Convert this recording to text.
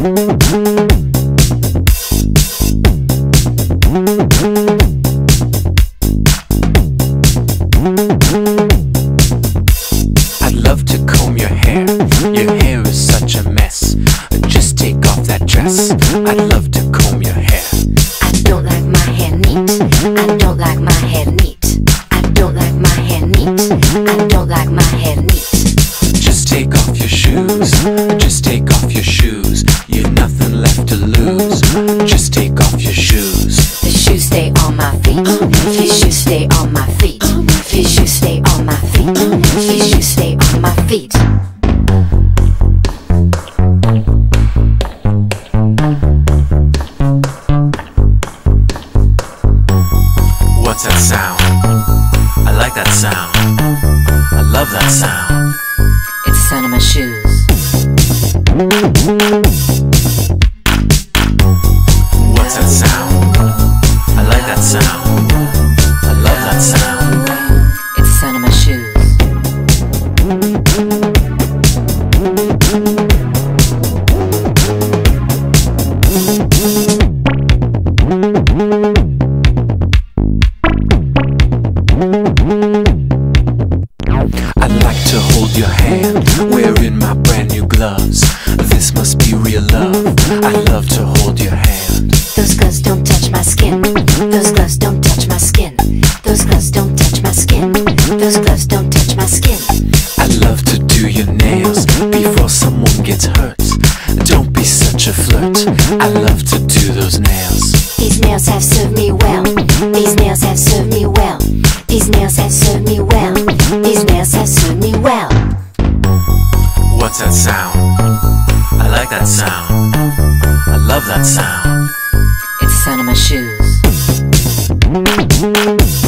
I'd love to comb your hair, your hair is such a mess. Just take off that dress. I'd love to comb your hair. I don't like my hair neat. I don't like my hair neat. I don't like my hair neat. I don't like my hair neat. Just take off your shoes. Just take off your shoes. Just take off your shoes. You've nothing left to lose. Just take off your shoes. The shoes stay on my feet. These shoes stay on my feet. These shoes stay on my feet. These shoes stay on my feet. What's that sound? I like that sound. I love that sound. It's the sound of my shoes. What's that sound? I like that sound. I love that sound. It's the sound of my shoes. I'd like to hold your hand, wearing my brand new gloves. Must be real love. I'd love to hold your hand. Those gloves don't touch my skin. Those gloves don't touch my skin. Those gloves don't touch my skin. Those gloves don't touch my skin. I'd love to do your nails before someone gets hurt. Don't be such a flirt. I love to do those nails. These nails have served me well. These nails have served me well. These nails have served me well. These nails have served me well. What's that sound? I like that sound. I love that sound. It's the sound of my shoes.